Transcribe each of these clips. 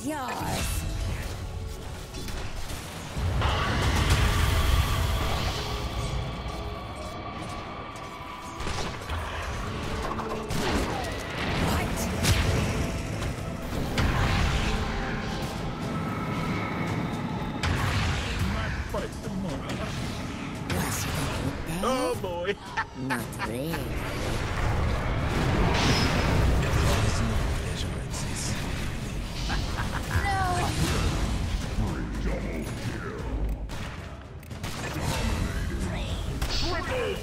Is yours. Dire's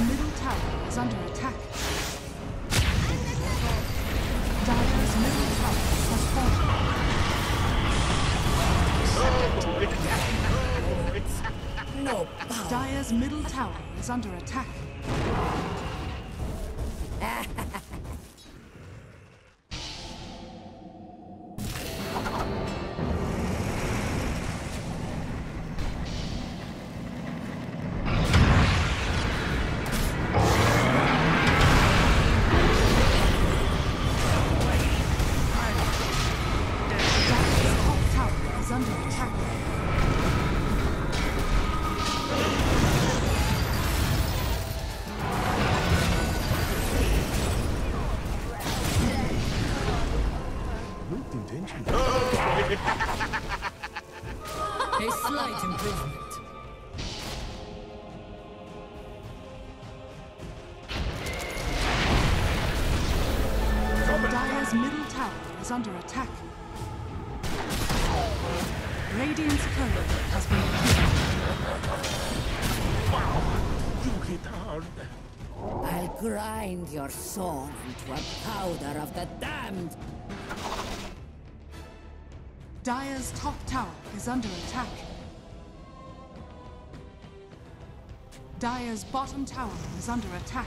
middle tower is under attack. Dire's middle tower has fallen. Oh, no. Dire's middle tower is under attack. Looked intentional. A slight improvement. Dire's middle tower is under attack. Radiant's courier has been killed. You hit hard. I'll grind your soul into a powder of the damned. Dire's top tower is under attack. Dire's bottom tower is under attack.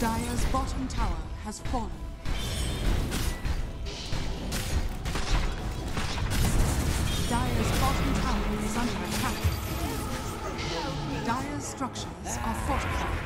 Dire's bottom tower has fallen. Dire's bottom tower is under attack. Dire's structures are fortified.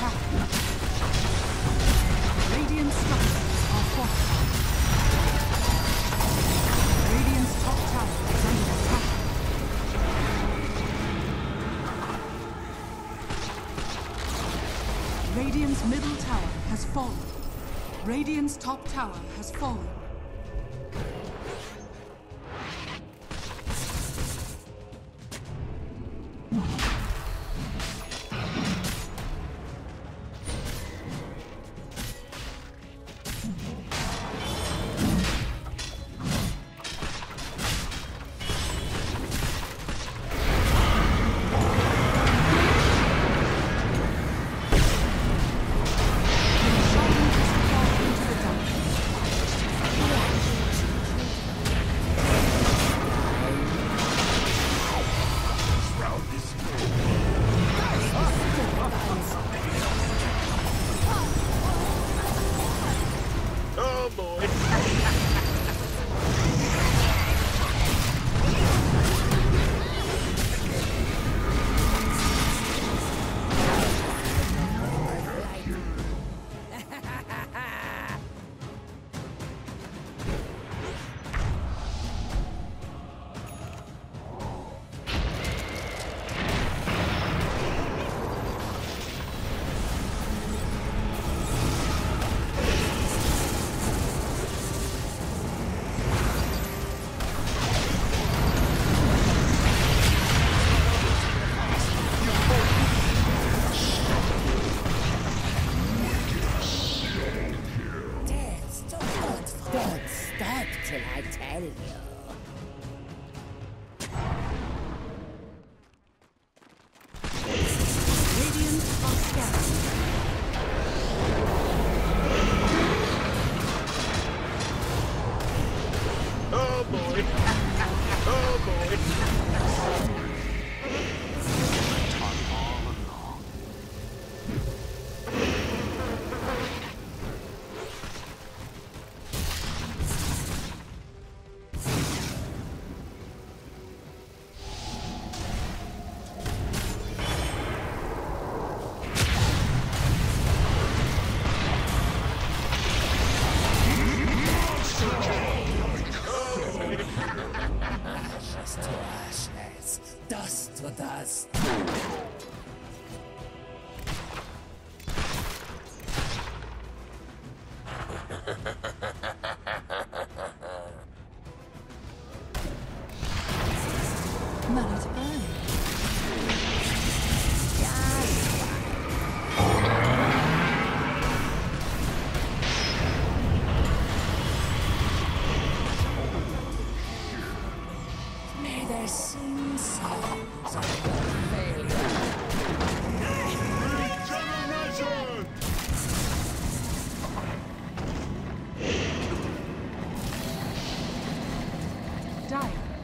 attack. Radiant's top tower. Radiant's middle tower has fallen. Radiant's top tower has fallen. Что ж, что, что даст?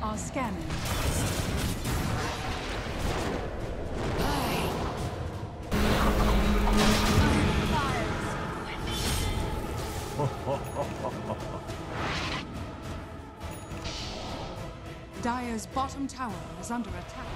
are scanning. Dire's bottom tower is under attack.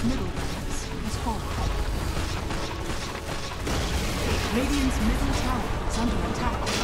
Radiant's middle barracks has fallen. Radiant's middle tower is under attack.